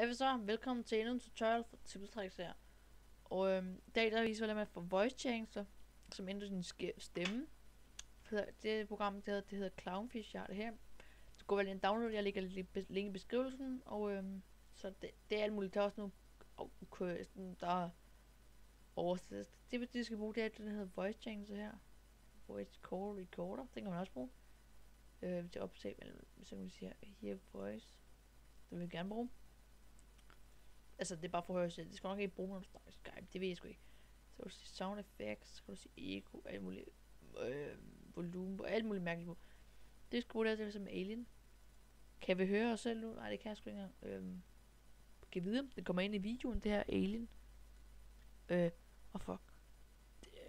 Hej hvad så, velkommen til endnu en tutorial for Tipstrix her. Og øhm, i dag der viser jeg, hvordan man får voice changer, som ændrer sin stemme. Det, det program, det hedder, det hedder Clownfish, jeg har det her. Så gå vel en download, jeg lægger lidt link i beskrivelsen, og øhm, så det, det er alt muligt. Der er også nogle, okay, sådan, der er oversat. Det, det skal bruge, det er, den hedder voice changer her. Voice call recorder, den kan man også bruge. Øh, til optag, eller så kan vi sige her, voice. Det vil jeg gerne bruge. Altså, det er bare for at høre selv. Det skal nok ikke bruge, nogen du Skype. Det ved jeg sgu ikke. Så kan du sige sound effects, så kan du sige echo, alt muligt øh, volumen på, alt muligt mærkeligt på. Det skal bruge det til som Alien. Kan vi høre os selv nu? Nej, det kan jeg sgu ikke engang. Øhm, kan vide, det kommer ind i videoen, det her Alien. Øh, og fuck. Det, øh,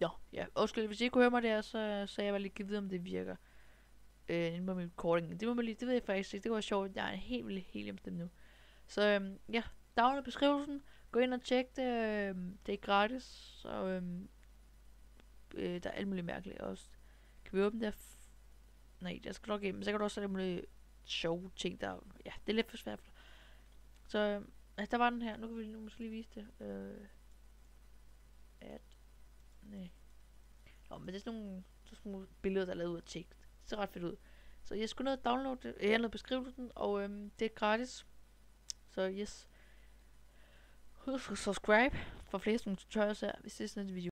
ja, ja. Undskyld, hvis I ikke kunne høre mig der, så, så jeg var lige vide, om det virker øh, inde på min recording. Det, må man lige, det ved jeg faktisk ikke. Det var sjovt. Jeg er helt vildt heliumstemme nu. Så øhm, ja, download beskrivelsen. Gå ind og tjek det. Øh, det er gratis. Så øhm, øh, der er alt muligt mærkeligt også. Kan vi åbne det Nej, jeg skal nok ind. Men så kan du også have alle muligt sjove ting, der... Ja, det er lidt for svært. Så øh, altså, der var den her. Nu kan vi nu måske lige vise det. Øh, at... Nej. Nå, men det er sådan nogle, sådan nogle billeder, der er lavet ud af tekst ser ret fedt ud. Så jeg skulle ned og downloade det, jeg ned beskrivelsen, og øhm, det er gratis. Så yes. Husk at subscribe for flere sådan tutorials her, hvis det er sådan et video.